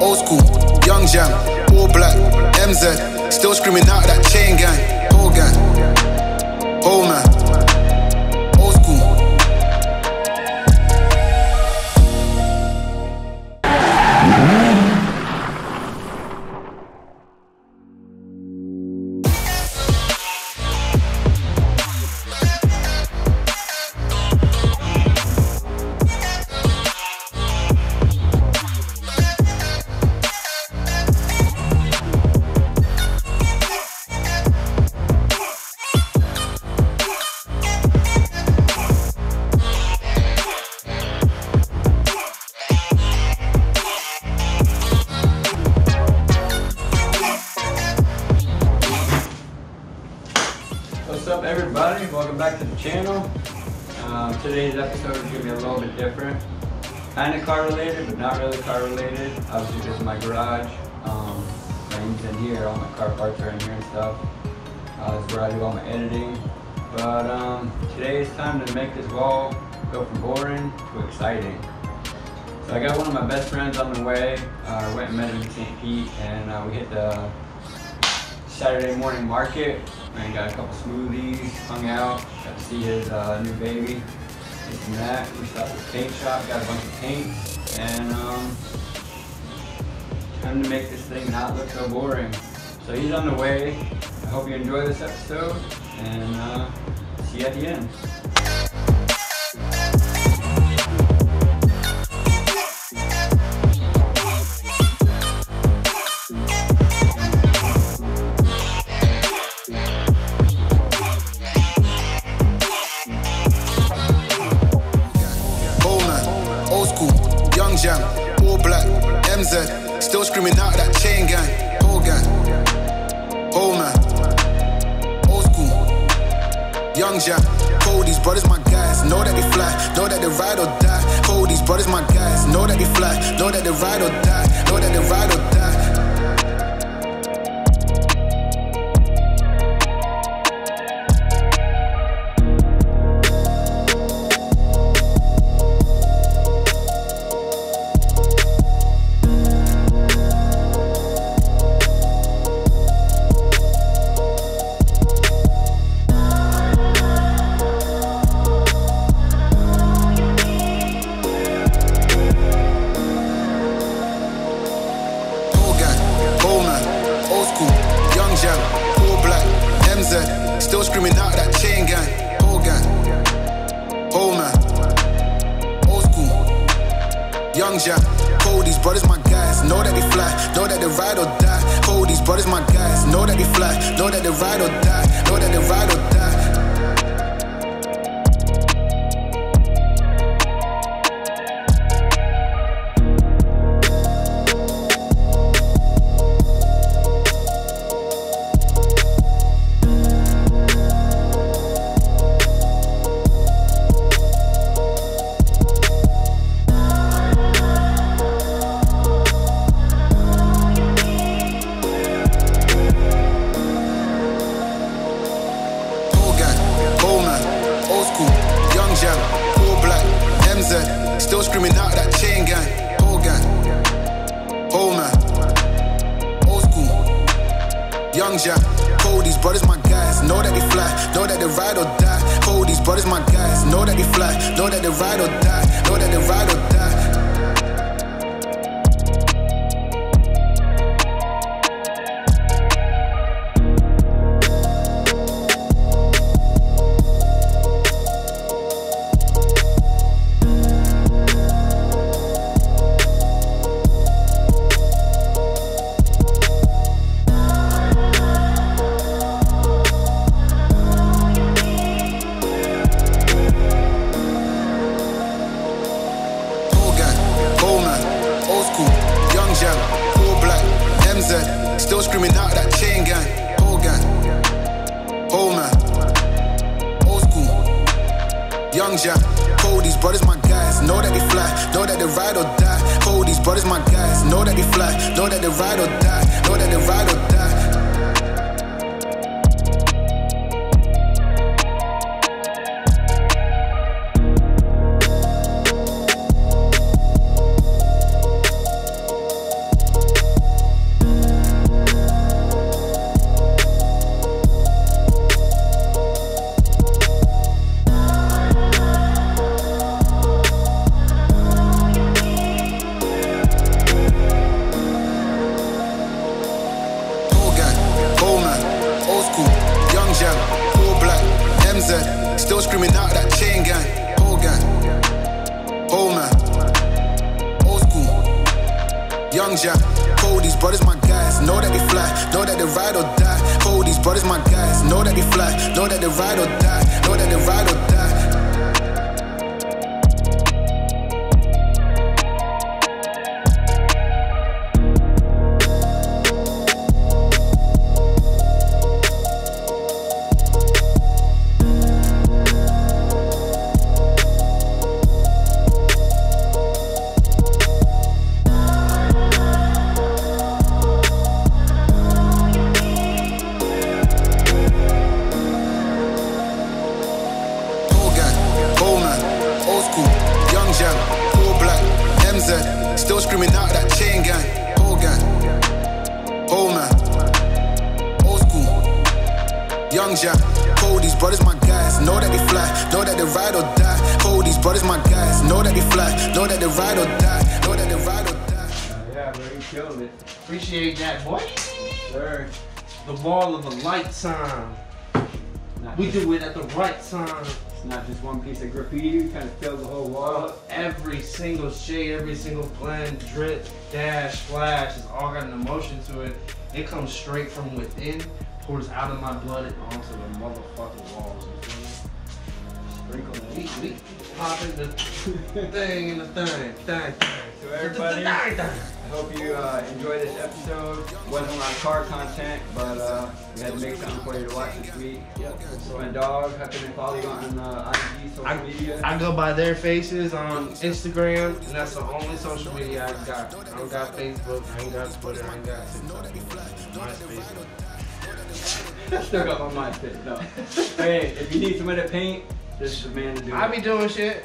old school, young jam, all black, MZ, still screaming out that chain gang, whole gang, whole man, What's up, everybody? Welcome back to the channel. Um, today's episode is going to be a little bit different. Kind of car related, but not really car related. Obviously, is my garage. Um, my room's in here. All my car parts are in here and stuff. Uh, this is where I do all my editing. But um, today it's time to make this wall go from boring to exciting. So I got one of my best friends on the way. Uh, I went and met him in St. Pete, and uh, we hit the Saturday morning market and got a couple smoothies, hung out, got to see his uh, new baby, this and that. We stopped at the paint shop, got a bunch of paints, and um, time to make this thing not look so boring. So he's on the way. I hope you enjoy this episode, and uh, see you at the end. All black, MZ, still screaming out that chain gang, whole gang, whole man, old school, young. Hold these brothers my guys, know that they fly, know that they ride or die. These brothers my guys, know that they fly, know that they ride or die, know that they ride or die. Still screaming out that chain gang, whole gang, whole man, old school, young jam. Hold these brothers my guys, know that they fly, know that they ride or die. Hold these brothers my guys, know that they fly, know that they ride or die, know that they ride or die. Still screaming out that chain gang, whole gang, whole man, old school, young jam. Hold these brothers my guys, know that they fly, know that they ride or die. Hold these brothers my guys, know that they fly, know that they ride or die, know that they ride or die. That chain gang, whole gang, whole man, old school, young jam. Hold these brothers my guys, know that they fly, know that they ride or die. Hold these brothers my guys, know that they fly, know that they ride or die, know that they ride or die. Young Jack, Cody's brothers, my guys. Know that they fly, know that they ride or die. Cody's brothers, my guys. Know that they fly, know that they ride or die. Know that they ride or die. Young jam. Cody's brothers, my guys, know that they fly, know that they ride or die. Cody's brothers, my guys, know that they fly, know that they ride or die, know that they ride or die. Yeah, bro, you killed it. Appreciate that, boy. Sir. The wall of the light sign. Not We do it at the right time. It's not just one piece of graffiti, kind of fills the whole wall. Every single shade, every single blend, drip, dash, flash, it's all got an emotion to it. It comes straight from within, pours out of my blood and onto the motherfucking walls. You feel me? Sprinkle We, it. we popping the thing in the thing, thing, thing. So everybody. I hope you uh, enjoyed this episode. Wasn't a lot of car content, but uh, we had to make something for you to watch this week. So my dog, how can they follow you on uh, IG, social I, media? I go by their faces on Instagram, and that's the only social media I got. I don't got Facebook, I ain't got Twitter, I ain't got TikTok, MySpace. Still got my MySpace, no. hey, if you need somebody to paint, this is the man to do I it. be doing shit.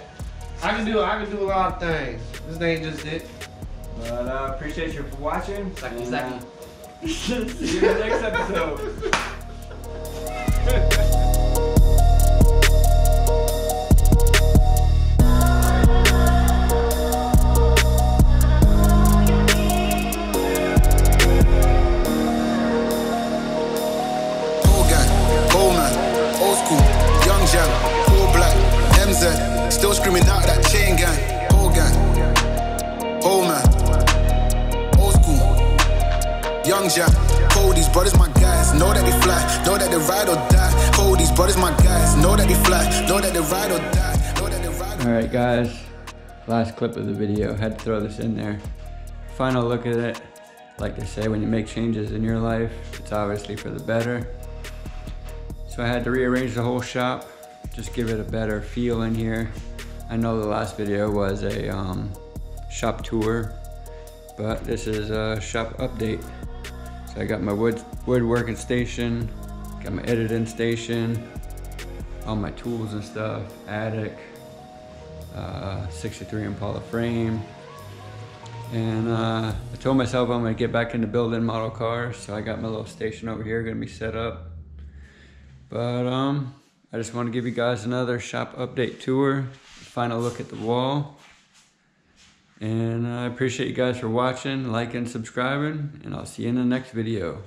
I can do I can do a lot of things. This ain't just it. But uh, appreciate you for watching. Saki, and, saki. uh, see you in the next episode. young jam. Cody's brothers, my guys, know that they fly, know that they ride or die. Brothers, my guys, know that they fly, know that they ride or die, All right, guys. Last clip of the video. Had to throw this in there. Final look at it. Like I say, when you make changes in your life, it's obviously for the better. So I had to rearrange the whole shop, just give it a better feel in here. I know the last video was a um, shop tour, but this is a shop update. So I got my wood woodworking station, got my editing station, all my tools and stuff, attic, uh, 63 Impala frame. And uh, I told myself I'm gonna get back into building model cars, so I got my little station over here gonna be set up. But um, I just want to give you guys another shop update tour, final look at the wall. And I appreciate you guys for watching, liking, subscribing, and I'll see you in the next video.